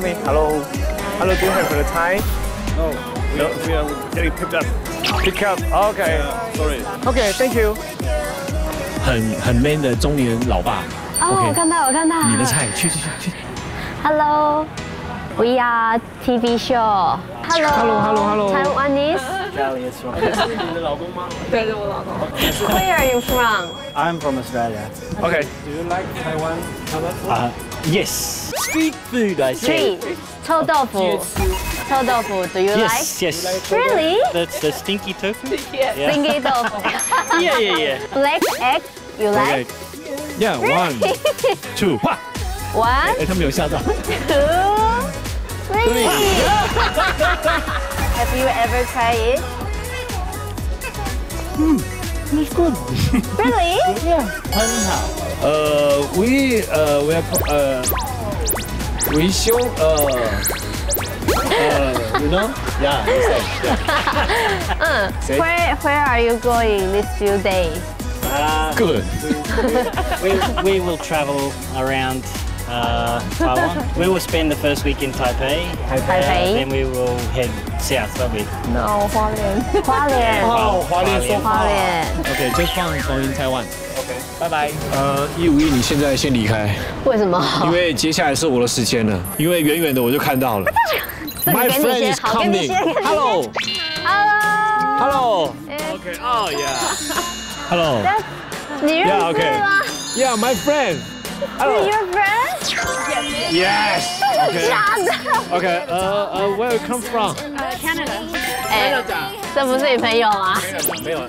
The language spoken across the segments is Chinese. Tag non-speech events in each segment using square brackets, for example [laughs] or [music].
Excuse me. Hello. Hello. Do you have the time? No, we are, we are getting picked up. Pick up. Okay. Sorry. Okay. Thank you. 很很 man 的中年老爸。哦，我看到，我看到。你的菜，去去去去。 Hello, we are TV show. Hello, Hello, hello, hello. [laughs] Taiwanese. 你的老公吗？ Where are you from? I'm from Australia. Okay. Do you like Taiwan? Uh, yes. Street food, I say. Three. 臭豆腐。臭豆腐。Do you like? Yes, yes. Really? That's the stinky tofu? Yeah. Stinky 豆腐。Yeah, yeah, yeah. Black egg. You Okay. like? Yeah, one, two. 哇！One, 哎，他们有吓到。two, three. Have you ever tried it? It's good. Really? 很好。呃，we 呃，we are 呃维修呃呃，you know? Yeah, you say. Yeah. 嗯。谁 Where Where are you going this few days? Uh, Good. we, we will travel around uh, Taiwan. [laughs] we will spend the first week in Taipei. Taipei. then we will head south, won't we? No, 花莲。[laughs] 花莲。哦，华联说花莲。 OK，就放放 in Taiwan。OK，拜拜。呃，一五一，你现在先离开，为什么？因为接下来是我的时间了。因为远远的我就看到了。这个 My [laughs] 给你 friend 先， is 好，给你 coming. 先。给你先 Hello. Hello. Hello. 哎 OK. Oh yeah. Hello. 你认 Yeah, 识 okay. 吗 Yeah, my friend. 是 Hello. your friend？ Yes. 假的。 OK. 呃呃，Where you come from? 哎，这不是你朋友吗？没有，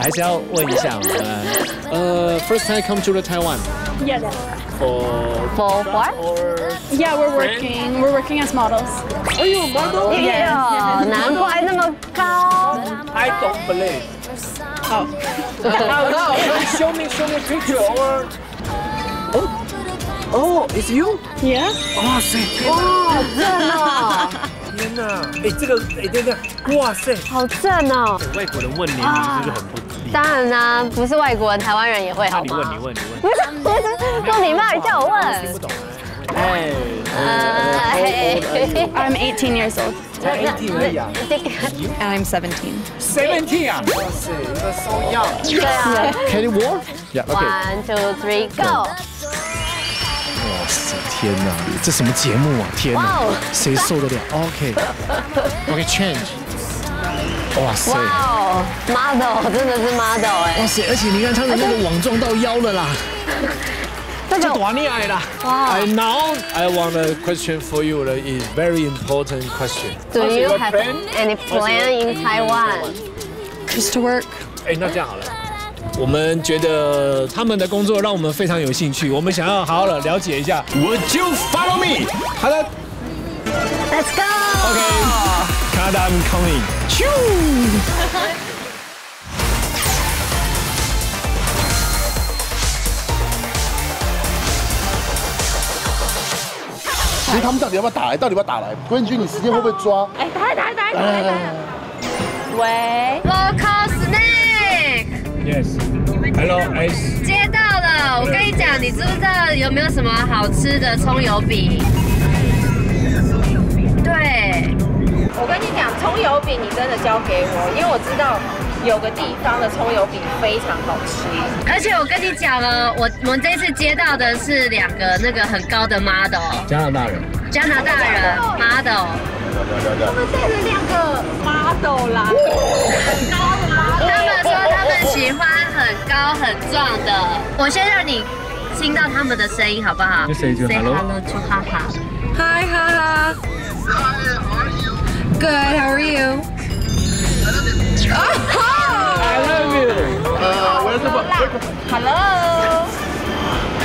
还是要问一下。呃，First time come to the Taiwan Yes. for For what？ or Yeah, we're working. We're working as models. 哎呦，model. 哎呦，难怪那么高。 I don't believe. How? [laughs] How? How? Show me, show me a picture or. Oh, Oh, it's you. Yeah. 哇塞！哇，正哦，天哪！哎，这个，哎，等等，哇塞！好正哦。外国人问你，你这个很不礼当然啦，不是外国人，台湾人也会好吗你？问，你问，你问。[laughs] 不是，不是，不礼貌，你叫我问。听不懂。哎，呃，嘿 I'm 18 years old. 才 eighteen 而已啊 And I'm 17.，seventeen 啊！哇塞，你的手要。对啊。Can you walk? Yeah, okay. One, two, three, go！天哪，这什么节目啊？天哪谁受得了？OK，OK，change。哇塞，，model 真的是 model 哎哇，塞，而且你看他的那个网状到腰了啦，这个短你矮啦。哇 I now I want a question for you. That is very important question. Do you have any plan in Taiwan？Just to work. 哎，那这样好了。我们觉得他们的工作让我们非常有兴趣，我们想要好好的了解一下。Would you follow me？好的 Let's go！，OK，Canada I'm coming。咻！其实他们到底要不要打来？到底要不要打来？郭彦军，你时间会不会抓？哎，打打打打打来！喂，Local Snack Yes. Hello. 接到了，我跟你讲，你知不知道有没有什么好吃的葱油饼？对，我跟你讲，葱油饼你真的交给我，因为我知道有个地方的葱油饼非常好吃。而且我跟你讲哦，我我们这次接到的是两个那个很高的 model，加拿大人。加拿大人 model，我们带了两个 model 啦，很高的喜欢很高很壮的。我先让你听到他们的声音好不好 hello hello to 哈哈。Hi, haha. Good. How are you? I love you. 呃，我要这么，Hello.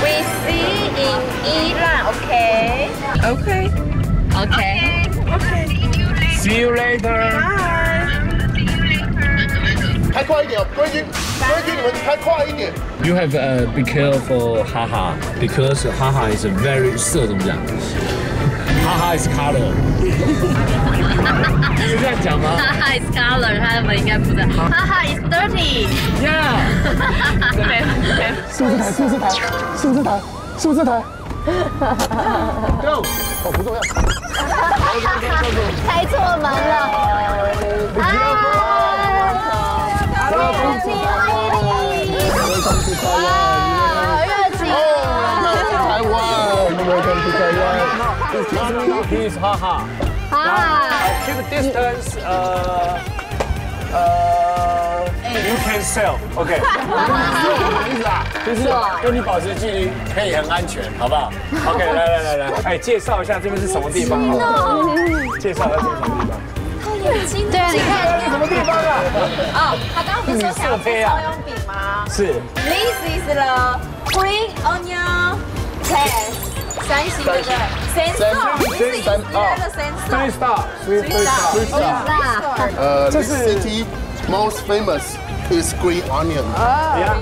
We see in Iran. Okay. Okay. OK，See you later. 开快一点哦，郭彦军，郭彦军，你们开快一点。You have uh, be careful, haha, because haha is a very 色怎么讲？haha is color。是这样讲吗哈哈 is color，他们应该不知道。哈哈 is dirty。？Yeah. 数字台，数字台，数字台，数字台。Go. 哦，不重要。开错门了。啊！哇，好热情哦！台湾，Welcome to Taiwan。He's haha. 啊，Keep distance. 呃呃，you can sell. OK. 意思啊，就是跟你保持距离可以很安全，好不好？OK，来来来来，哎，介绍一下这边是什么地方？介绍一下这边什么地方？对啊，你看什么地方啊？哦，他刚刚不是说想要吃葱油饼吗是？This is the green onion test。山西那个神兽，是一直那个神 Three 兽。star. Three three star. 呃这是 city most famous is green onion。Yeah.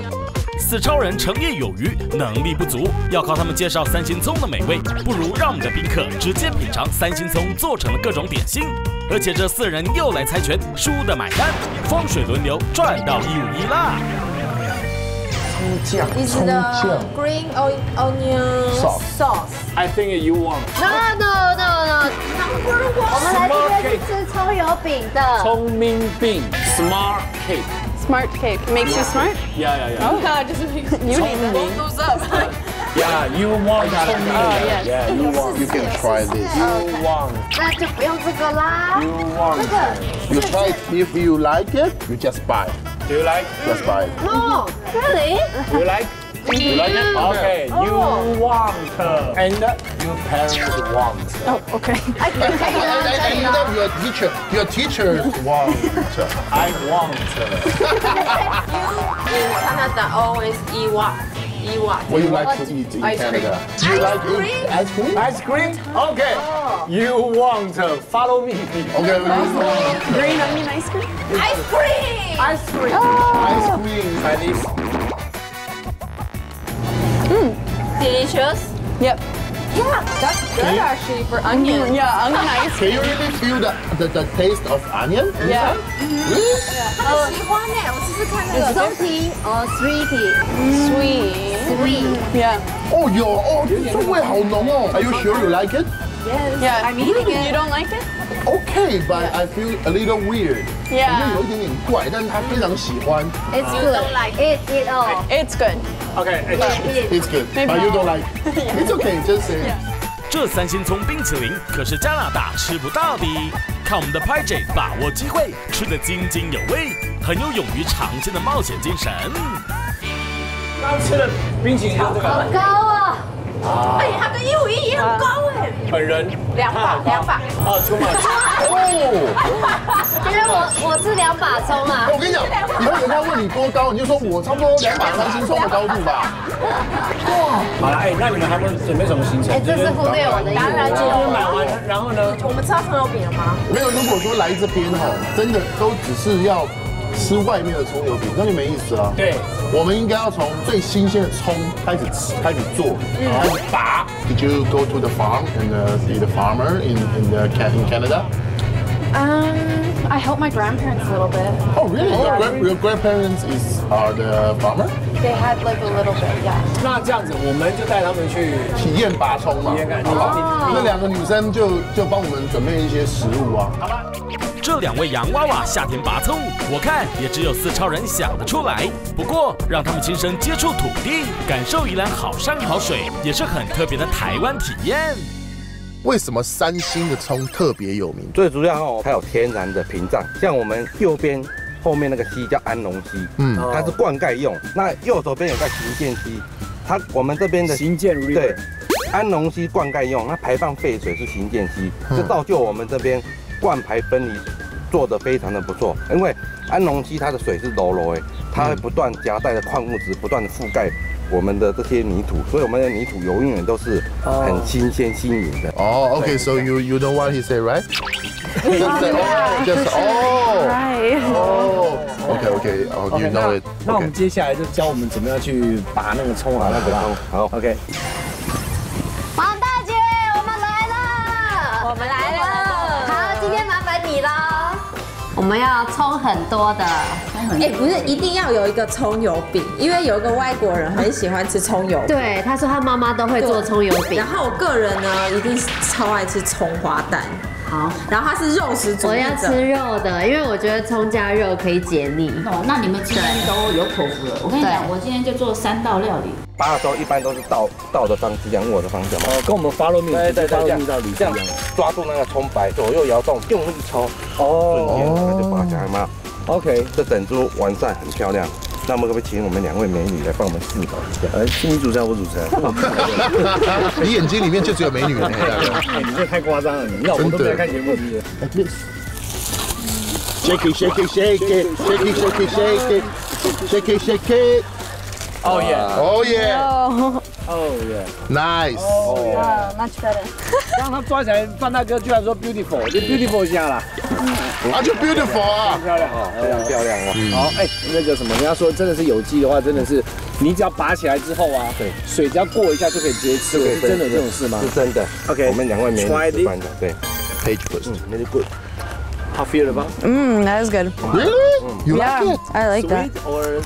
四超人成业有余，能力不足，要靠他们介绍三星葱的美味，不如让我们的宾客直接品尝三星葱做成了各种点心。而且这四人又来猜拳，输的买单，风水轮流，赚到一五一啦！Is the green o- onion sauce？ I think you won. no no no no，我们来这边是吃葱油饼的。聪明病，smart cake， Smart cake makes you smart. 呀呀呀，啊，就是那个[laughs] You need that. lose up。[laughs] 呀，you want 聪明，Yeah, you won. You can try this. You won. 那就不用这个啦。 You won. 这个 You try it. If you like it, you just buy. Do you like? Just buy it. no really Do You like? You like it? Mm. Okay. Oh. You want and uh, your parents want。Oh, okay. I can And, and, and then your teacher, your teachers want. I want。In Canada always eat what? Eat what? What do you like to eat in Ice Canada? cream. Do you like eat ice cream? Ice cream? Okay. Oh. You want to. follow me. Okay. Green onion ice cream. Ice cream. Ice cream. Ice cream. Chinese. Delicious. Yep. Yeah, that's good actually for onion. Yeah, onion ice. Can you really feel the, the, the taste of onion? Yeah. Really? 我喜欢呢，我试试看那个。 salty or sweetie Sweet. sweet。 Yeah. 哦有哦，这味好浓哦。Are you sure you like it? Yeah. I'm eating it. You don't like it? Okay, but I feel a little weird. 我觉得 Yeah. 有一点点怪，但是他非常喜欢。It's good. Eat it all. It's good. Okay. Eat. It's good, but you don't like. It's okay, just say. 这三星葱冰淇淋可是加拿大吃不到的，看我们的 p a J 把握机会，吃得津津有味，很有勇于尝鲜的冒险精神。刚吃的冰淇淋就这好个，高啊！哎，他跟一五一也很高哎，本人两把两把。哦，出马 [laughs] 哦，其实我我是两把葱啊。我跟你讲，以后人家问你多高，你就说我差不多两把三星葱的高度吧。哇好了，哎，那你们还会准备什么行程？哎，这是忽略我的意当然思。就是买完，然后呢？我们吃到葱油饼了吗？没有，如果说来这边哈，真的都只是要吃外面的葱油饼，那就没意思了。对，我们应该要从最新鲜的葱开始吃，开始做，开始拔。Did you go to the farm and uh, see the farmer in in the in Canada? Um, I helped my grandparents a little bit. Oh, really? Your grandparents is are the farmer? They had like a little bit, yeah. 那这样子，我们就带他们去体验拔葱嘛。那两个女生就就帮我们准备一些食物啊。好吧这两位洋娃娃夏天拔葱，我看也只有四超人想得出来。不过让他们亲身接触土地，感受宜兰好山好水，也是很特别的台湾体验。为什么三星的葱特别有名？最主要哦，它有天然的屏障，像我们右边后面那个溪叫安龙溪，嗯它是灌溉用。那右手边有个行建溪，它我们这边的行健 river 对安龙溪灌溉用，那排放废水是行建溪，嗯这造就我们这边灌排分离做得非常的不错。因为安龙溪它的水是柔柔诶，它会不断夹带的矿物质，不断的覆盖我们的这些泥土所以我们的泥土永远都是很新鲜新颖的。哦 ok so you you know what he say right? [laughs] Just oh. Ok ok ok you know it. 那我们接下来就教我们怎么样去拔那个葱啊那个葱好。Ok 王大姐我们来了。我们来了。好今天麻烦你了我们要葱很多的。很哎，不是一定要有一个葱油饼，因为有一个外国人很喜欢吃葱油饼。对，他说他妈妈都会做葱油饼然。后我个人呢，一定是超爱吃葱花蛋。好。然后它是肉食主义者我要吃肉的，因为我觉得葱加肉可以解腻。哦，那你们今天都有口福了。我跟你讲，我今天就做三道料理。拔的时候一般都是倒倒的方式，这样握的方向嘛。哦，跟我们 follow me，对对对，这样这样抓住那个葱白，左右摇动，用力抽，哦瞬间它就拔起来嘛。OK，这整株完善很漂亮。那么可不可以请我们两位美女来帮我们示范一下？呃，是你主持人，我主持人。你眼睛里面就只有美女了。哎，你这太夸张了，你那我都没有看节目是不是？Shake it, shake it, shake it, shake it, shake it, shake it, shake it, shake it. Oh yeah,，Oh yeah, 哦耶， nice. much better。[laughs] 刚刚他抓起来，范大哥居然说 beautiful，就 beautiful 一下啦，啊，就 beautiful 啊。漂亮哦，非常漂亮哦。好，哎，那个什么，人家说真的是有机的话，真的是你只要拔起来之后啊，对，水只要过一下就可以直接吃了，是真的有这种事吗是真的。 OK 我们两位美女 Try 示范的，对。 Page first. Very good. How feel about? Mmm, that is good. Really? You like Yeah, it? I like that. Sweet or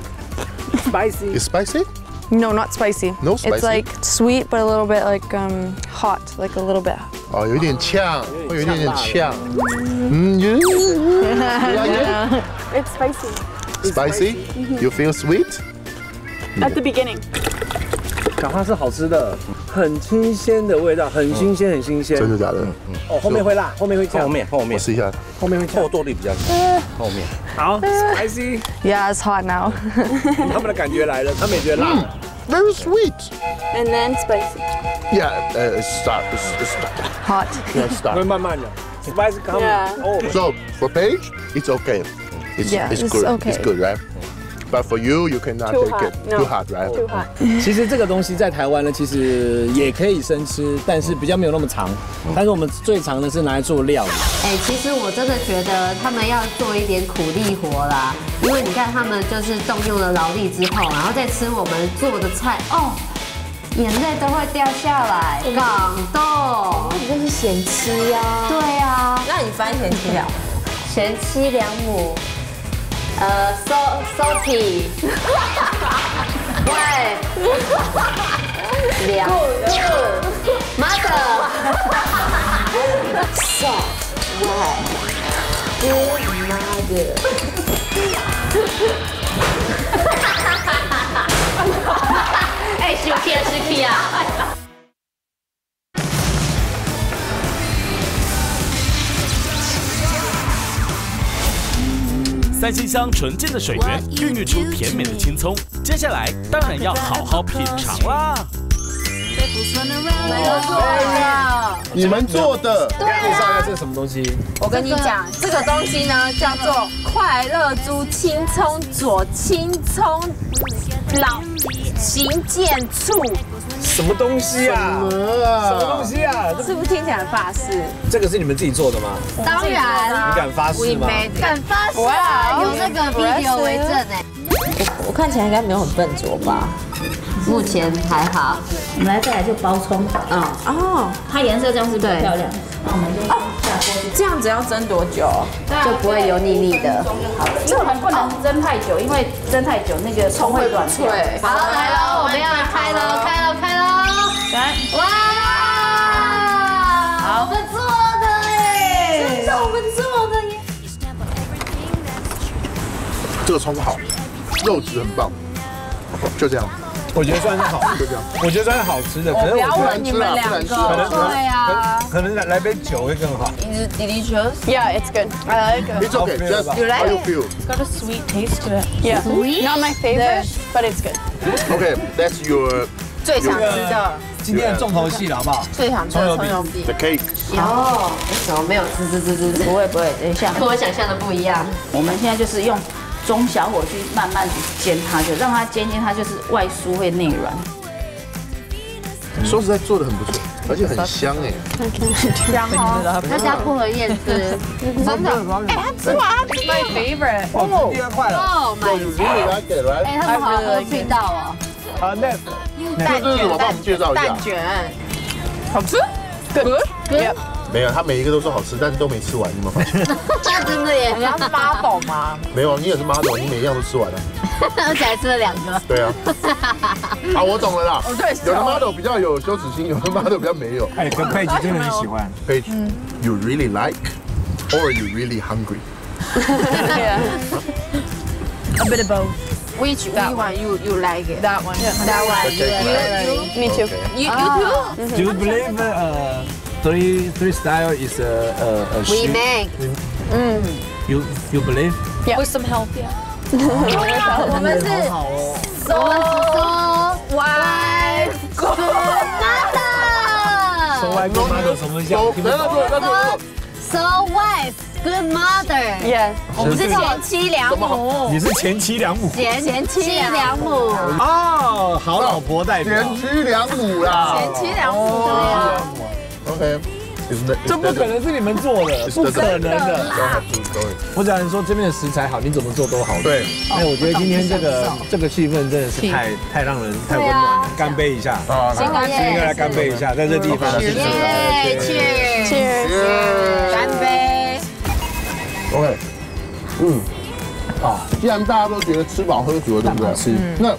spicy? It's spicy? No, not spicy. No It's spicy? like sweet, but a little bit like um hot, like a little bit. 哦，有一点呛，会有一点点呛。嗯，you you like it? It's [laughs] spicy Spicy? You feel sweet? at the beginning. 赶快是好吃的，很新鲜的味道，很新鲜，很新鲜。真的假的？哦，后面会辣，后面会后呛，面后面我试一下。后面会呛后。坐力比较强，后面。好，spicy，Yeah, it's hot now. 他们的感觉来了，他们也觉得辣了。Very sweet. and then spicy. Yeah, uh, it's start. It's, it's start. Hot. Yeah, start. 慢慢的，spicy come。Yeah. 哦，So for Paige, it's okay. It's Yeah, it's it's good. okay. It's good, right? But for you, you cannot Too take hot. it. No. Too hot, right? Too hot. [laughs] 其实这个东西在台湾呢，其实也可以生吃，但是比较没有那么长。但是我们最长的是拿来做料理。哎、其实我真的觉得他们要做一点苦力活啦，因为你看他们就是动用了劳力之后，然后再吃我们做的菜，哦，眼泪都会掉下来，感动。你就是贤妻呀。对啊，那你翻贤妻了？贤妻良母，呃，so salty，喂，良 mother，soft，喂，good mother。哎，是 K 啊，是 K 啊。三星香纯净的水源孕育出甜美的青葱，接下来当然要好好品尝啦。你们做的介绍一下这是什么东西？我跟你讲，这个东西呢叫做快乐猪青葱左青葱老行健醋，什么东西啊？什么东西啊？这是不是听起来很法式？这个是你们自己做的吗？当然，你敢发誓吗？敢发誓啊，有那个 video 为证哎。我看起来应该没有很笨拙吧？目前还好，我们来再来就包葱，嗯，哦，它颜色这样是不是漂亮？那我们就下锅去这样子要蒸多久？就不会油腻腻的。这我们不能蒸太久，因为蒸太久那个葱会软掉。脆。好，来喽，我们要开喽，开这个葱好，肉质很棒，就这样，我觉得算是好，就这样。我觉得算是好吃的。可是我觉得你们两个，对啊可能来来杯酒会更好。，is it delicious。Yeah, it's good. I like it. It's okay. Just about- how you feel. got a sweet taste to it. Yeah. Not my favorite, but it's good. Okay, that's your 最想吃的，今天的重头戏了，好不好？最想吃的葱油饼。the cake. 哦，为什么没有滋滋滋滋滋？不会不会，等一下，跟我想象的不一样。我们现在就是用中小火去慢慢煎它，就让它煎煎，它就是外酥会内软。说实在做的很不错，而且很香哎。那加薄荷叶丝，[laughs] 真的。哎，他吃完，他吃 My favorite. 哦?哎，他们好好喝味道哦。好，next。这这是什么？帮我们介绍一下蛋。卷，好吃? Good. 没有，他每一个都说好吃，但是都没吃完，你有没有发现？那真的耶，你家是 model 吗？没有，你也是 model，你每一样都吃完了。而且还吃了两个。对啊。啊，我懂了啦。哦对有的 model 比较有羞耻心，有的 model 比较没有。哎，跟佩奇真的很喜欢。Paige, you really like, or you really hungry? A bit of both. Which one you you like it? That one. That one. You you Me too. you you too? Do you believe uh, three three style is a a, a We make. You you believe? Yeah. With some help, yeah. 我们是我们是说 wife good mother。说外公妈的什么像？听不没有，懂。没有，没有。So wife, good mother. Yes. 我们是贤妻良母，你是贤妻良母贤贤妻良母。哦，好老婆代表。贤妻良母啦。贤妻良母。OK. 这不可能是你们做的，不可能的。我只能说这边的食材好，你怎么做都好。对，哎，我觉得今天这个这个气氛真的是太太让人太温暖了。干杯一下，啊，来干今天来干杯一下，在这地方。耶，Cheers。Cheers. 干杯！OK，嗯，啊，既然大家都觉得吃饱喝足了，对不对？是那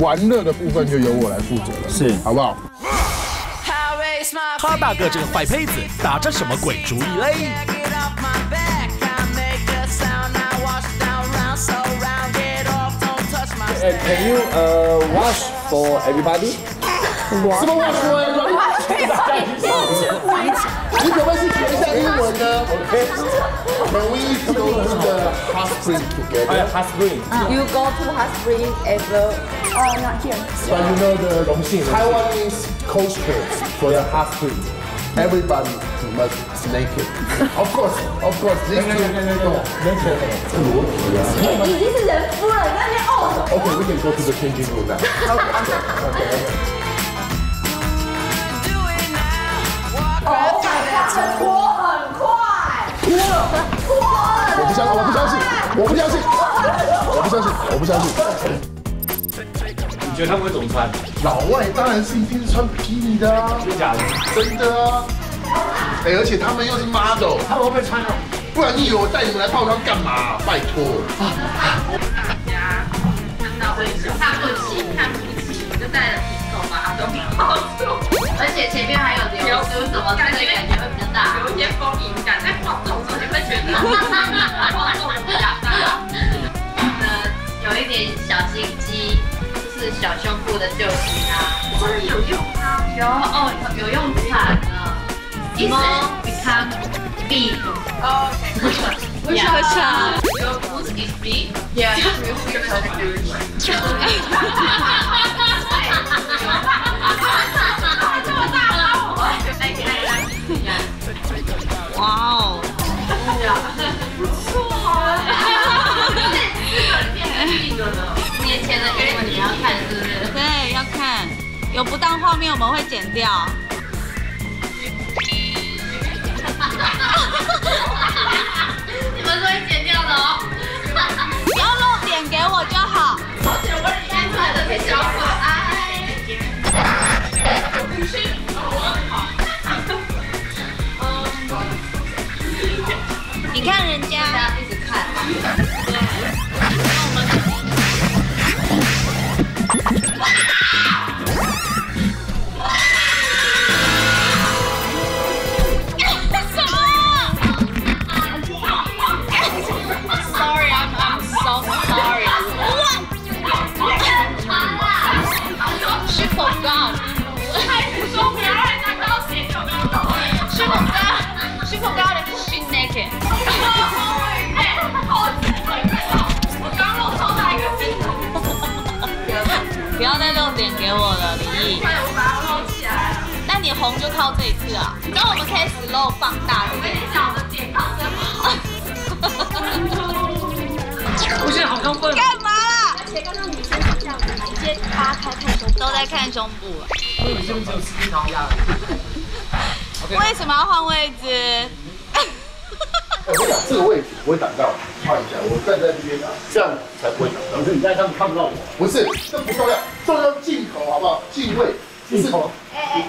玩乐的部分就由我来负责了，是好不好？哈大哥这个坏胚子打着什么鬼主意嘞？ Can you uh wash for everybody? 什么话说呀？你可不可以学一下英文呢？OK。Can we go to the hot spring together? hot spring， You go to hot spring ever? Oh, not here. But you know the 荣幸荣幸 Taiwanese culture for the hot spring. Everybody must naked. [laughs] Of course, of course. This two, no, naked. 这个裸体啊。已经是人夫了，那边哦。 Okay, we can go to the changing room now. [laughs] Okay, okay. 脱很快，我不相信，我不相信，我不相信，我不相信，我不相信。 你觉得他们会怎么穿？老外当然是一定是穿比基尼的啊，真假的？真的啊。哎，而且他们又是 model，他们会不会穿啊？不然你以为我带你们来泡汤干嘛？拜托。大家看不起，看不起，就带着瓶口把它都包住，而且前面还有流苏什么，这个感觉会比较大，有一些丰盈感，在晃动的时候你会觉得晃动比较大。呃，有一点小心机，就是小胸部的救星啊，真的有用吗？有哦，有用惨了。Become big. Oh, okay. Which yeah. Your boobs is big? Yeah. 当画面我们会剪掉。[laughs] 你们是会剪掉的哦。不要露点给我就好。你看人家，一直看。给我了，李毅。那你红就靠这一次啊！那我们可以 slow 放大，对不对？小的点靠这我现在好像笨。干嘛啦？而且刚刚女生是这样子，直接扒开看胸部，都在看胸部。我以为这边只有四条鸭。为什么要换位置？哎我跟你讲，这个位置不会挡到，换一下，我站在这边啊，这样才不会挡到。不是你在上面看不到我。不是，这不重要，重要镜头好不好？进位，进口。哎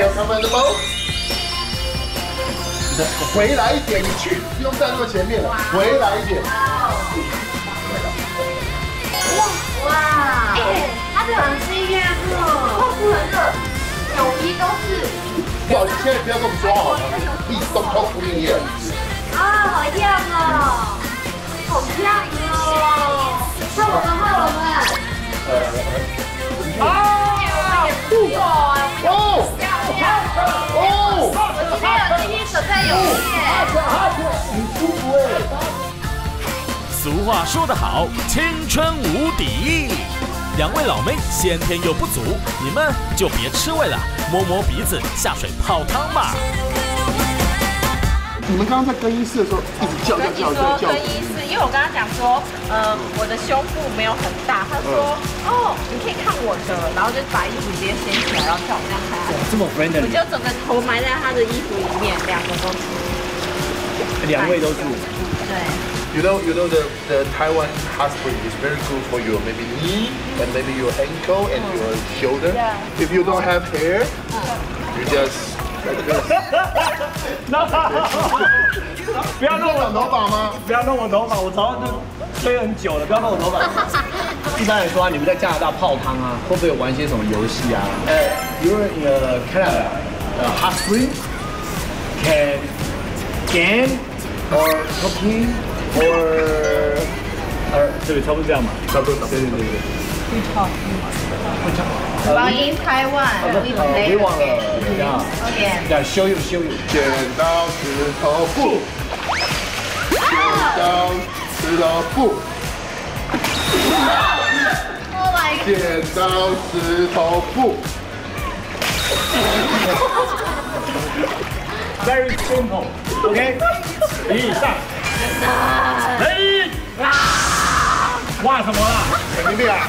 要 come on the boat。回来一点，你去，不用站那么前面了，回来一点。哇，哇，他的很新耶，哦，是很热，有皮都是。不好意思，现在不要跟我们说话好吗？Please don't talk to me here。啊，好样哦，好样哦，换我们，换我们。哦哦今天准备游戏。很舒服哎。俗话说得好，青春无敌。两位老妹先天又不足，你们就别吃味了，摸摸鼻子下水泡汤吧。你们刚刚在更衣室的时候一直叫叫叫叫叫更，衣室，因为我跟他讲说，呃，我的胸部没有很大，他说，哦，你可以看我的，然后就把衣服直接掀起来，然后叫我这样看他。这么 friendly，我就整个头埋在他的衣服里面，两个都是。两位都住。对。You know, you know the the Taiwan spring is very good for your maybe knee and maybe your ankle and your shoulder. Yeah. If you don't have hair, you just. 不要弄我长头发吗？不要弄我头发，我早上都吹很久了，不要弄我头发。一般来说啊，你们在加拿大泡汤啊，会不会有玩一些什么游戏啊？呃，You're in uh, Canada, uh, hot spring, can game or cooking or 呃，对，差不多这样嘛，差不多，对对对对。会唱，会唱。In Taiwan, we 呃，别 play 忘了 Again. 呀，show you show you。剪刀石头布，剪刀石头布，Oh my god. 剪刀石头布。Very simple. OK，一上，来，哇什么啦？肯定的啊！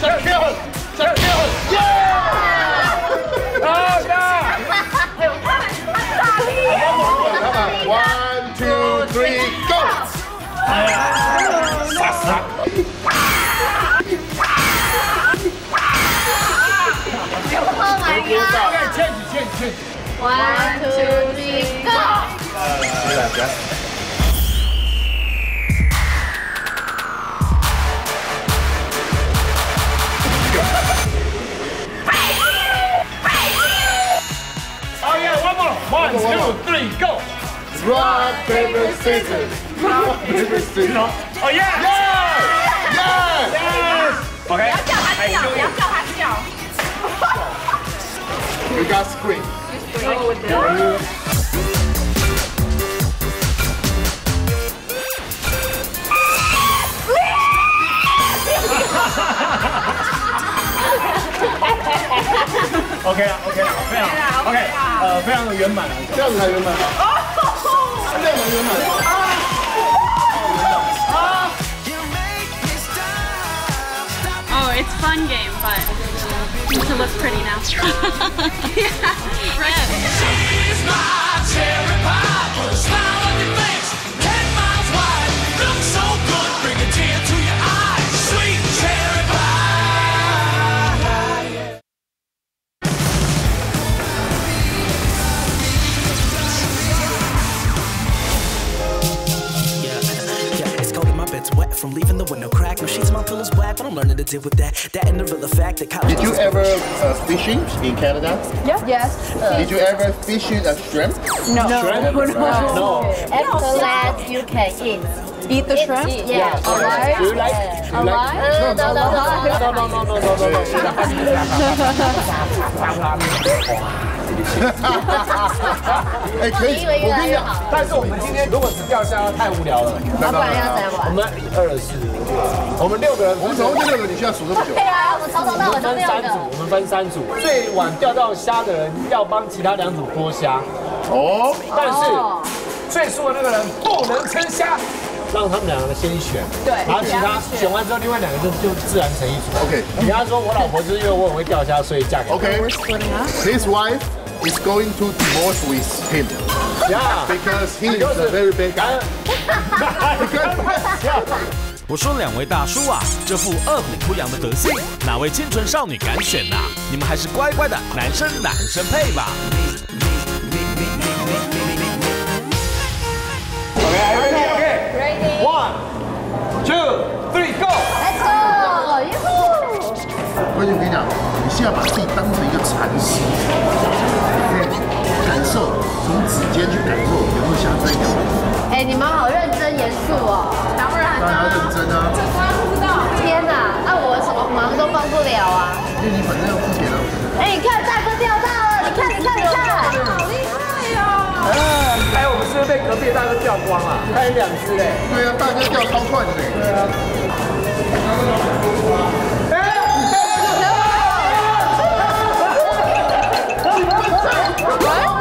just kill, just kill. Yeah! Oh no. 大力。他们 One, two, three, go. 哎呀，傻傻。Oh my god. OK，欠几欠几欠几。One, two, three, go. 来来 Oh yeah, one more. One, One more, one two, three, go. Rock, paper, scissors. Rock, paper, scissors. Oh yeah. Yeah! Yeah! Yes. OK。不要叫他叫，不要叫他叫。 You got scream. OK 啊，OK 啊，非常 OK，呃，非常的圆满啊。这样子才圆满吗？这样才圆满。 Oh, it's fun game, but it looks pretty now. [laughs] yeah, right. Yeah, I'm learning to deal with that. That and the real fact that college Did you ever uh, fishing in Canada? Yeah. Yes. Did you ever fishing a shrimp? No. Shrimp? No. After that, you can eat. Eat the shrimp? Yeah. Alive? Do you like? Do you like? Uh, no, no, no, no. No, no, no, no, no, no, no. 不起。哎，可以，你以为越来越好但是我们今天如果只钓虾太无聊了，那不然要怎样玩？我们一二四，我们六个人，我们总共就六个，你需要数这么久对？啊，我们从头到尾都六分三组，个。我们分三组，最晚钓到虾的人要帮其他两组剥虾，哦，但是哦最输的那个人不能吃虾。让他们两个先选，对然后其他选完之后，另外两个就就自然成一组。OK 你跟他说，我老婆就是因为我很会钓虾，所以嫁给我。Okay. His wife is going to divorce with him Yeah. because he is a very bad guy. 我说两位大叔啊，这副饿虎扑羊的德性，哪位清纯少女敢选呐、你们还是乖乖的男生男生配吧。OK One, two, three, go！哟呼！而且我跟你讲，你现在把自己当成一个禅师，感受从指尖去感受有没有像这样。哎，你们好认真严肃哦。当然当然要认真啊，天哪，那我什么忙都帮不了啊！因为你本身要付钱啊。哎，你看大哥钓到了，你看，你看，你看，好厉害哦！哎，我们是不是被隔壁大哥钓光了？还有两只嘞。对啊，大哥钓超快的。对啊。We are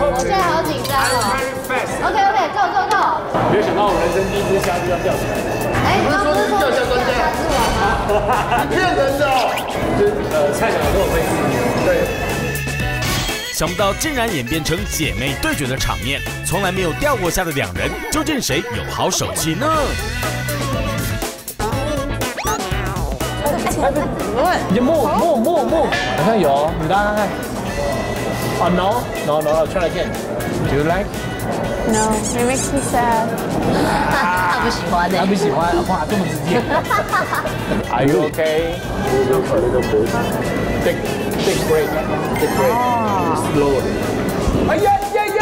我们现在好紧张了。OK OK 坐坐坐。没有想到我们人生第一次虾就要掉下来了。[laughs] 是吗？你骗人的哦！就是呃，菜鸟跟我分析。对。想不到竟然演变成姐妹对决的场面，从来没有掉过下的两人，究竟谁有好手气呢？你就摸摸摸摸，好像有，你大看看。哦，no no no try again. Do you like? No, it makes me sad. [laughs] 他不喜欢的他。不喜欢，哇，这么直接。Are you okay? Take take break, take break. Slowly. 哎呀呀呀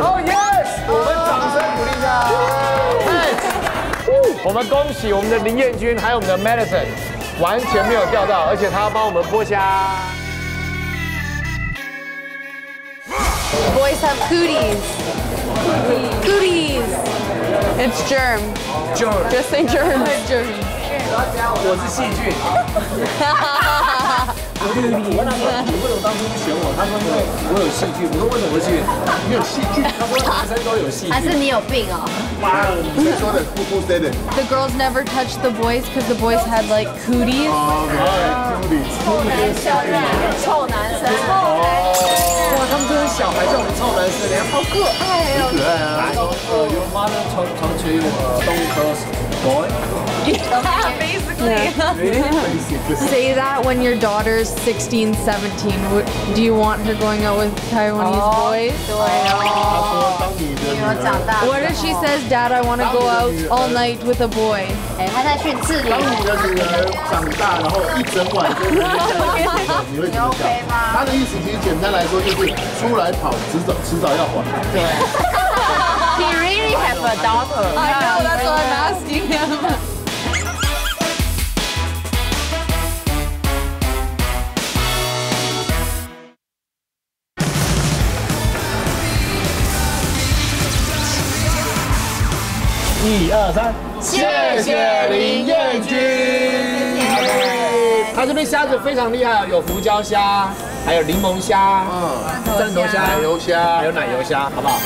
！Oh yes！我们掌声鼓励他。哎，我们恭喜我们的林彦君，还有我们的 Madison，完全没有钓到，而且他要帮我们剥虾。Boys have cooties. Cooties. It's germ. Germ. Just say germ. [laughs] Germ. 我是细菌。我问他说，你为什么当初不选我？他说因为我有细菌。我说为什么细菌？你有细菌？他说男生都有细菌。还是你有病哦？谁说的？不不 say 的。 The girls never touched the boys because the boys had like cooties. 臭男生。 哇，他们真是小孩叫我们臭男生，好可爱哦。可爱啊！呃，Your mother told told you uh, don't boy. Basically. Say that when your daughter's 16, 17. Would- Do you want her going out with Taiwanese boys? 对哦，当你的女儿长大。What if she says, Dad, I want to go out all night with a boy? 哎，他在训斥你。当你的女儿长一二三，谢谢林彦君。他这边虾子非常厉害，有胡椒虾，还有柠檬虾，嗯，蒜头虾，奶油虾还有奶油虾，好不好？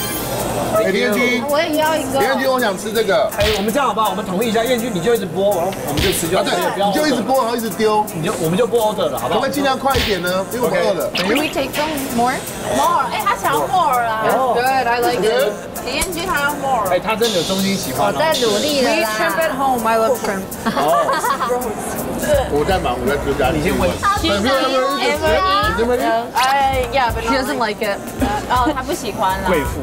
哎，林彦君，我也要一个林。彦君，我想吃这个。哎，我们这样好不好？我们统一一下，彦君你就一直播，然后我们就吃就啊，好，对，你就一直播，然后一直丢，你就我们就播 order 了，好不好可不可以？尽量快一点呢？因为我们饿了。Can we take some more? More，哎，他想要 more 啦。哦 Good, I like it. 李彦君他要 more。哎，他真的有衷心喜欢哦。我在努力 We 了 eat shrimp at。home. I love shrimp. [laughs] 哦，我在忙，我在做家里。你先问。I yeah, but she doesn't like it. 哦，他不喜欢了。贵妇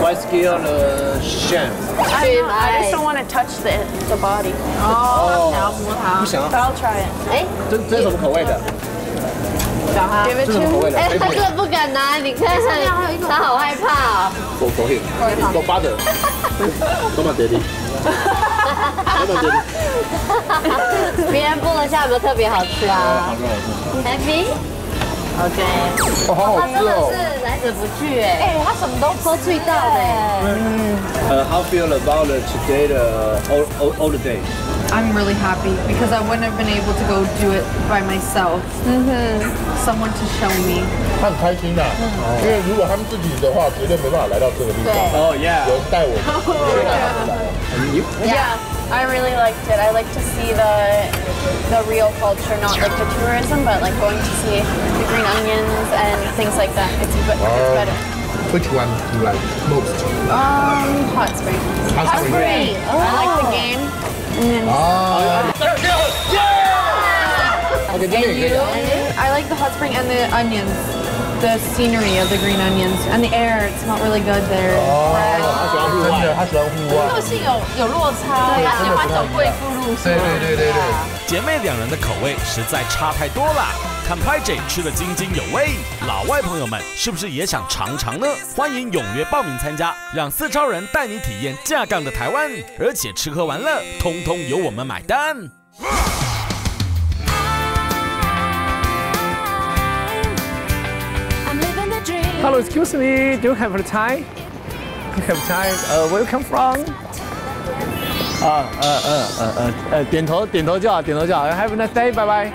Why scale the shame？I I just don't want to touch the the body. 哦，想要摸它。不想要 But I'll try it. 哎，这这是什么口味的？找他。Give it 这是什么口味的？哎，他真的不敢拿，你看他好害怕哦。狗狗血，狗发的。Come on, daddy. Come on, daddy. 别人剥了下有没有特别好吃啊好吃好吃。？Happy。OK。哦，好好他真的吃哦。是来者不拒哎。哎，他什么都喝最大的哎。呃，How feel about today the all all all the day？I'm really happy because I wouldn't have been able to go do it by myself. Someone to show me. 他很开心的，因为如果他们自己的话，绝对没办法来到这个地方。哦，Yeah。有人带我们，[laughs] 有人带他们来。 Yeah, I really liked it. I like to see the the real culture, not like the tourism, but like going to see the green onions and things like that. It's, be- it's better. Which one you like most? Um, hot springs. Hot spring. I like the game. And then 啊，OK，这边也可以啊。I like the hot spring and the onions. The scenery of the green onions and the air. It's not really good there. 他喜欢户真的，外。他喜欢户外。个性有有落差，他喜欢走贵妇路线。对对对对对。姐妹两人的口味实在差太多了。看拍 J 吃得津津有味，老外朋友们是不是也想尝尝呢？欢迎踊跃报名参加，让四超人带你体验架杠的台湾，而且吃喝玩乐通通由我们买单。Hello, excuse me. Do you have a Thai? You have Thai? Uh, where you come from? 啊，呃呃呃呃呃，点头点头就好，点头就好。Have a nice day. Bye bye.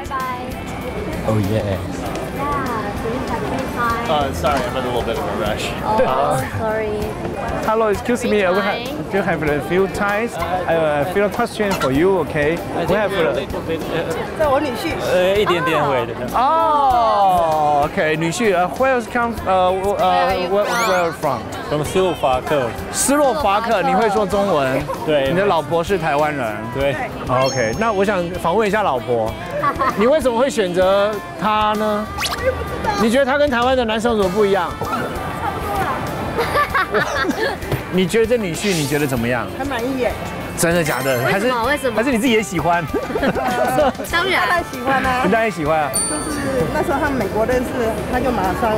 Oh yeah. Uh, sorry, I'm in a little bit of a rush. Oh, sorry. Hello, excuse me. We have, do you have a few ties? I have a few questions for you. Okay. We have. a- 呃，一点点会的。哦，OK，女婿，呃，Where come？呃，我呃，Where Where from？从斯洛伐克，斯洛伐克，你会说中文？对你的老婆是台湾人。对， OK，那我想访问一下老婆，你为什么会选择他呢？ [laughs] 你觉得他跟台湾的男生有什么不一样？差不多了你觉得这女婿你觉得怎么样？很满意耶。真的假的？为还是什么为什么还是你自己也喜欢？[laughs] 当然当然喜欢啊你，当然喜欢啊。就是那时候他们美国认识，他就马上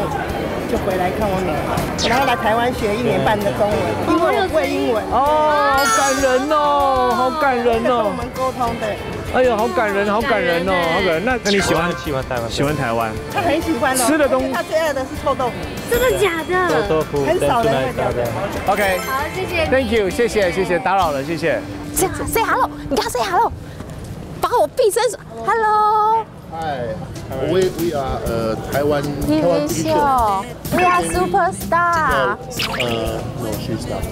就回来看我女儿，然后来台湾学一年半的中文，因为我不会英文。哦，好感人哦，好感人跟我哦。们沟通的，哎呦，好感人，好感人哦，好感人。那那你喜欢喜欢台湾，喜欢台湾？他很喜欢哦。吃的东西他最爱的是臭豆腐，真的假的？臭豆腐很少人会了解。OK，好，谢谢。Thank you，谢谢谢谢，打扰了，谢谢。say say hello，你跟他 say hello，把我闭声说 hello。Hi, we we are uh Taiwan TV Taiwan TV show. show. We are superstar. Uh, no, she's not.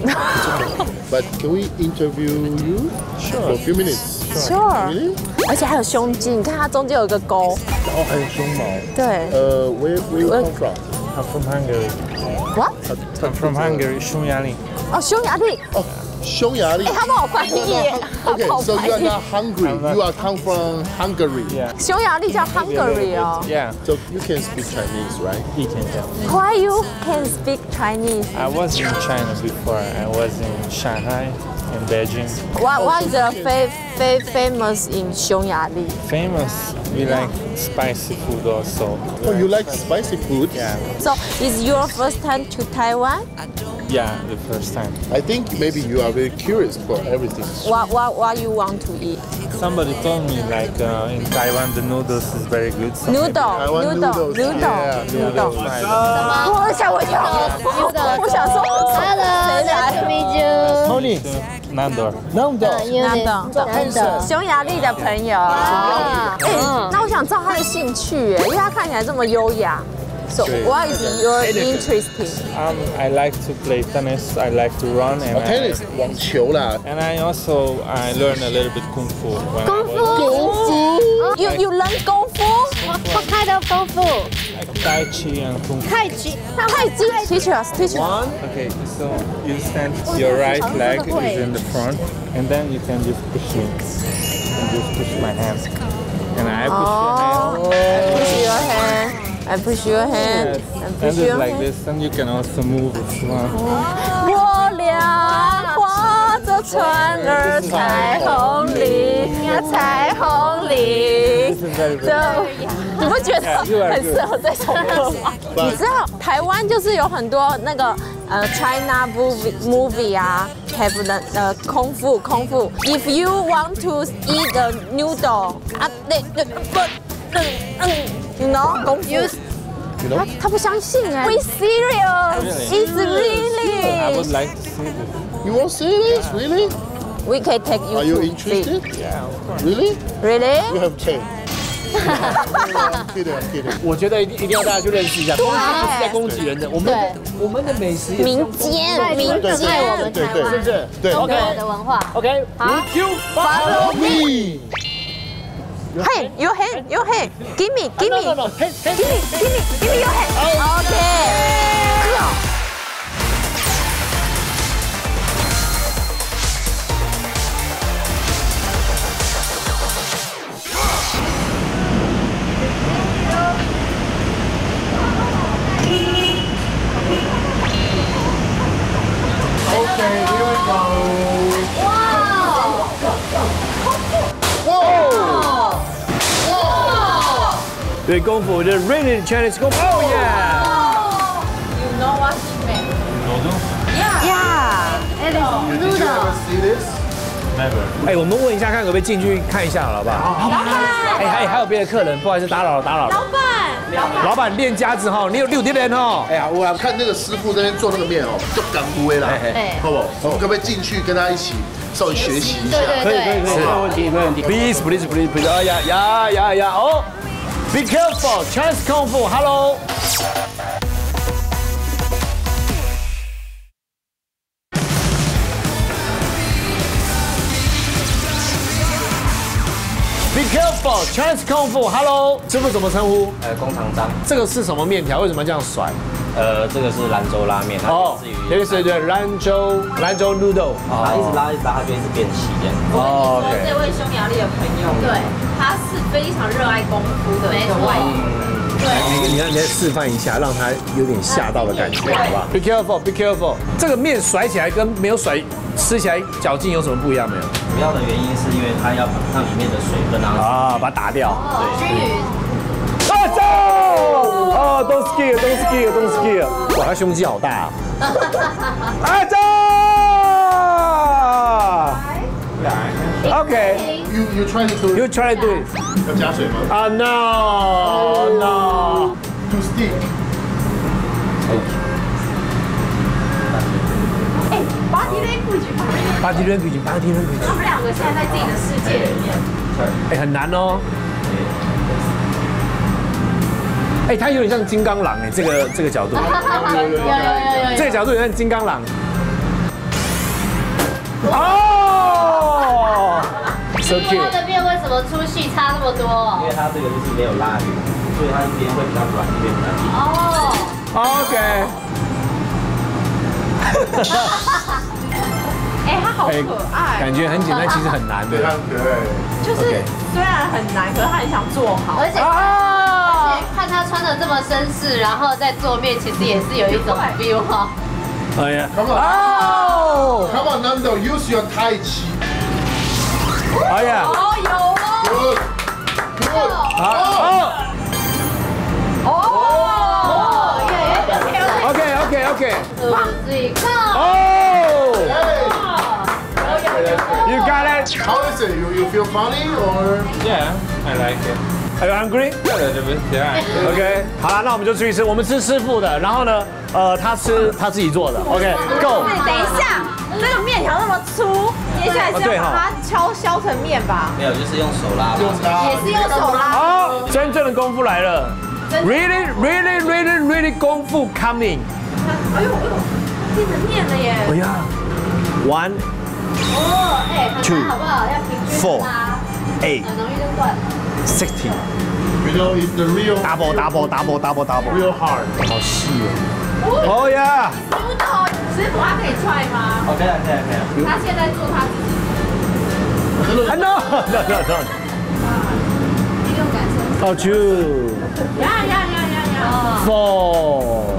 but can we interview you for a few minutes? Sure. Really? 而且还有胸肌，你看它中间有一个沟。哦，还有胸毛。对。呃，Where where you come from? I'm from Hungary. What? I'm from Hungary. 匈牙利。哦，匈牙利。哦， 匈牙利。哎，他帮我翻译耶。他 Okay, [laughs] 帮我 so 翻 you are 译 not hungry. You are come from Hungary. Yeah. 匈牙利叫 Hungary 哦。 Yeah. So you can speak Chinese, right? 一点点。 Why you can speak Chinese? I was in China before. I was in Shanghai and Beijing. What What is the fa fa famous in 匈牙利？ Famous. We like spicy food also. Oh, you like spicy food? Yeah. So is your first time to Taiwan? Yeah, the first time. I think maybe you are very curious for everything. What What What you want to eat? Somebody told me like uh, in Taiwan the noodles is very good. so maybe- Noodle Taiwan Noodle noodles, Noodle yeah, Noodle。 noodles. 我吓我一跳，我想说 Hello, 谁 nice 来 To meet you. Tony, Nando. Nando. 难懂，匈牙利的朋友。啊哎，那我想知道他的兴趣，哎因为他看起来这么优雅。So what is your interesting? Um, I like to play tennis. I like to run and Oh, tennis, 网球啦。and I also I learn a little bit kung fu. When I 功 was 夫，You you learn 功夫？What, kind of tofu? Like tai chi and kung fu. Tai chi. Tai chi. Teach us, teach us. One. Okay, so you stand, your right leg is in the front, and then you can just push me. And just push my hands. And I push oh. your hand. Push your hand. I push your hand. Yes. And push and your like hand. this, and you can also move if you want. 不良。船儿彩虹里，彩虹里。就你不觉得很适合这首歌吗？你知道台湾就是有很多那个呃 China movie movie 啊，have the 呃空腹空腹。If you want to eat the noodle 啊，那那不嗯嗯，you know? 他他不相信哎。We serious? It's I really. would like to see this. You want to see this? Really? We can take you. Are you to interested? Yeah, of course. Really? Really? You have ten. [laughs] I'm kidding, I'm kidding. 我觉得一定一定要大家去认识一下，对公司不是在攻击人的，我们的我们的美食也是民间，民对对间，对对对，是不是？对中国的文化。 OK，好 you Follow me. Hey, your hand, your hand. Give me, give me, No, no, no. Hey, hey, give me, give me, give me your hand. Okay. Okay, here we go. Whoa! 对功夫就是 really Chinese 功夫，Oh yeah！You know what he meant? Yeah. Did you ever see this? Never. 哎，我们问一下，看可不可以进去看一下，好不好？老板，哎，还还有别的客人，不好意思打扰了，打扰了。老板，老板，练家子哈，你有六点人哦。哎呀，我来看那个师傅那边做那个面哦，就干枯啦嘿嘿，好不好？我们可不可以进去跟他一起稍微学习一下？可以可以可以，没有问题没有问题。Please please please please，哎呀呀呀呀哦！Be careful, Chinese Kung Fu, hello。Careful, Chinese Kung Fu, hello。师傅怎么称呼？呃，工厂长，这个是什么面条？为什么这样甩？呃，这个是兰州拉面，它哦源自于，对对对，兰州兰州 noodle。它一直拉一直拉，它就一直变细这样。哦说这位匈牙利的朋友，对，他是非常热爱功夫的一个外国人。你你要，你再示范一下，让他有点吓到的感觉，好不好？Be careful, be careful。这个面甩起来跟没有甩吃起来嚼劲有什么不一样没有？主要的原因是因为它要让里面的水分啊啊，把它打掉。均匀。啊走！哦，Don't scare, don't scare, don't scare。哇，他胸肌好大啊！啊走！[laughs] OK, youtrytodoyoutrytodo it. 要加水吗？啊、uh, no no. To stick. 巴蒂伦规矩，巴蒂伦规矩。他们两个现在在自己的世界里面。哎，很难哦。哎，他有点像金刚狼哎，这个这个角度。[laughs] 有有有有。这个角度有点像金刚狼。好。，so。的面为什么粗细差那么多？因为它这个就是没有拉匀，所以它一边会比较软，一边比较硬。哦，OK。[laughs] 哎，他好可爱，感觉很简单，其实很难的。对，他很可爱。就是虽然很难，可是他很想做好。而且而且看他穿的这么绅士，然后在做面，其实也是有一种 feel 哈。哎呀，Come on. 哦，Come on, Nando. Use your Tai Chi. 哎呀，哦，有哦，Good. Good. 好，哦哦，耶！，OK OK OK，五自己看。哦 Hey.，You got it。How is it? You you feel funny or? Yeah, I like it. Are you hungry? A little bit, yeah. OK，好了，那我们就出去吃。我们吃师傅的，然后呢，呃，他吃他自己做的。OK，Go。等一下，这个面条那么粗，接下来是要把它敲削成面吧？没有，就是用手拉的。也是用手拉。好，真正的功夫来了。Really, really, really, really 功夫 coming。哎呦哎呦，变成面了耶！哎呀，One, 哦，哎，很 Two 难好不好？要平均 Four，Eight, 很容易就断。Sixty. You know, it's the real Double, double, double, double, double. real hard. 好细哦。哦呀，师傅头，师傅他可以踹吗？哦，可以啊，可以啊，可以啊。他现在做他自己。啊 no no no no。第六感受。好 true。呀呀呀呀呀！four，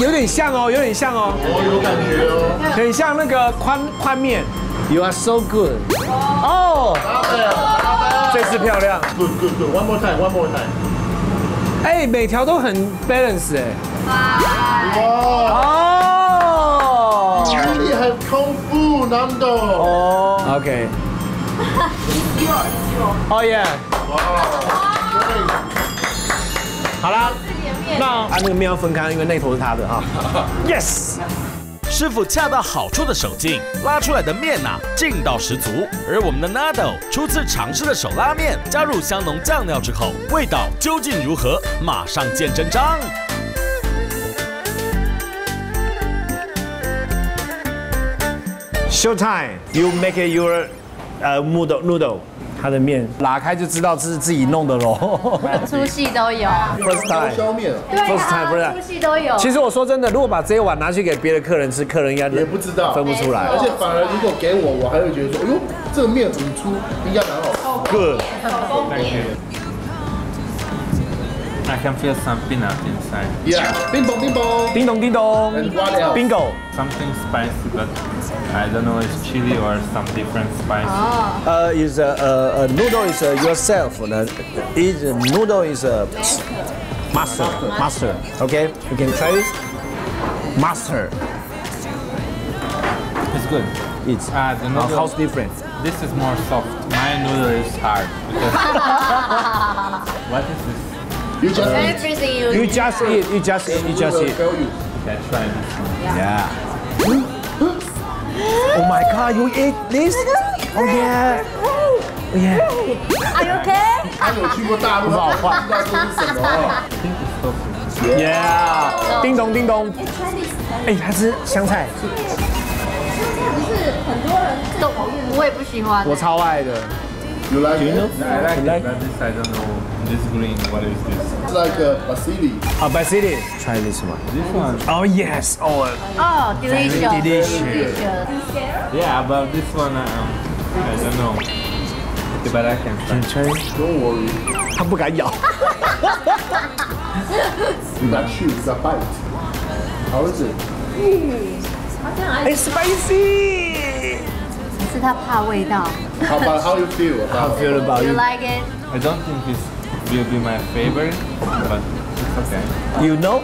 有点像哦，有点像哦，我有感觉哦。很像那个宽宽面。You are so good。哦，这次漂亮。Good, good, good. One more time, one more time. 哎，每条都很 balance 哎。哇！哦，你很功夫，难道？哦，OK。[laughs] 哦耶！好啦，那把那个面要分开，因为那头是他的哈。[laughs] Yes。师傅恰到好处的手劲，拉出来的面呐、劲道十足。而我们的 Nado 初次尝试的手拉面，加入香浓酱料之后，味道究竟如何？马上见真章。Show time, you make it your 呃 noodle noodle，它的面拉开就知道这是自己弄的喽。出戏都有。First time，消面。对 First time 不是啊，出戏都有。其实我说真的，如果把这一碗拿去给别的客人吃，客人应该也不知道，分不出来。而且反而如果给我，我还会觉得说，哎呦，这个面很粗，应该蛮好。Good。I can feel some peanut inside. Yeah. Bing bong, bing bong. Ding dong, ding dong. And what else? Bingo. Something spicy, but I don't know, it's chili or some different spice. Ah. Uh, is a, noodle is yourself. Uh, is noodle is a master. Master. Okay, you can try it. Master. It's good. It's uh, the noodle, how's different? This is more soft. My noodle is hard. [laughs] what is this? You just Everything you You just eat. You just eat. You just eat. This one. Yeah. Oh my God! You eat this? Oh yeah. Oh yeah. Are you okay？他有去过大陆，不好换他不知道这是什么。Yeah. 叮咚叮咚。哎，他吃香菜，香菜不是很多人都我也不喜欢。我超爱的。You like it? I like You like? it, but this I don't know. This green, what is this? It's like a basili. 啊，Basili. Try this one. This one. Oh yes. Oh. 哦，delicious。 Delicious. Yeah, but this one, um, I don't know. Okay, but I can try. Can try. Don't worry. 他不敢咬。 You got [laughs] chew, you got bite. How is it? It's spicy. 是他怕味道。 How about how you feel How about feel about You you? like it？ I don't think this will be my favorite, but it's okay. You know?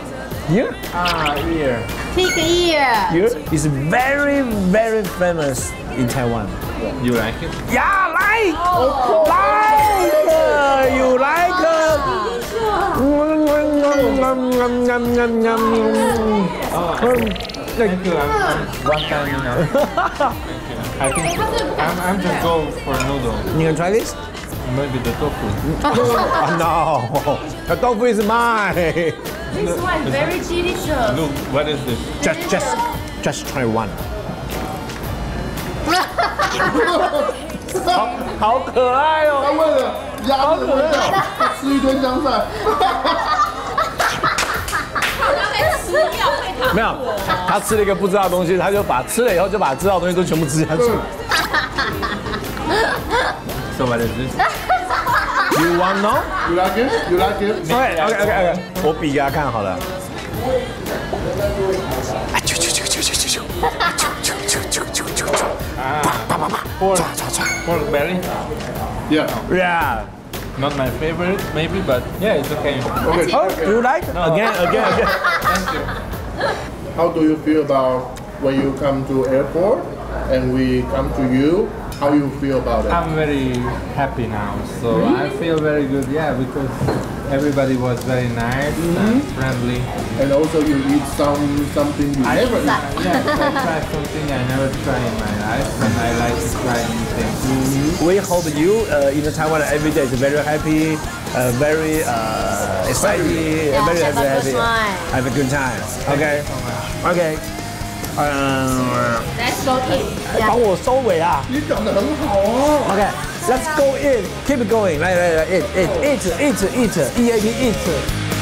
Yeah. Ah, here. Pig ear。 Yeah. It's very very famous in Taiwan. You like it? Yeah, like. Like. uh, You like. uh, Oh, thank you. I'm, I'm one time enough. Thank [laughs] you. I think I'm, I'm just go for noodle. You can try this? Maybe the tofu. [laughs] oh, no. The tofu is mine. This one very delicious。 Look, what is this? Just, just, just try one. 好好可爱他哦！为了鸭子的味道，吃一堆香菜。 [laughs] [laughs] 没有，他吃了一个不知道的东西，他就把吃了以后就把知道的东西都全部吃下去。So what? You want no? You like it? You like it? OK OK OK 我比给他看好了。哎，啾啾啾啾啾啾啾，啾啾啾啾啾，啪啪啪啪，抓抓抓，Very，Yeah，Yeah。Not my favorite, maybe, but yeah, it's okay. Okay. Oh, you like? No. Again, again, again. Thank you. How do you feel about when you come to airport and we come to you? How you feel about it? I'm very happy now, so I feel very good. Yeah, because everybody was very nice and friendly. And also you eat some something you I never try, eat. yes, I tried something I never tried in my life, and I like to try new things. We hope you uh, in Taiwan every day is very happy, uh, very uh, excited, Yeah, very happy, happy. Have a good time. Okay. Okay. 嗯，Let's go eat。帮我收尾啊。你讲的很好哦。OK，Let's go in, keep going，来来来 eat eat eat eat eat eat eat。